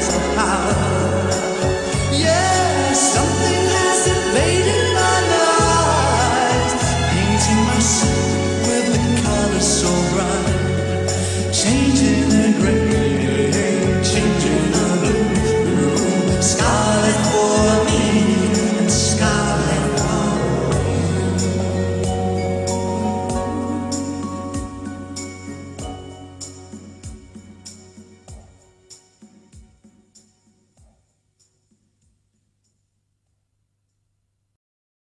is a high.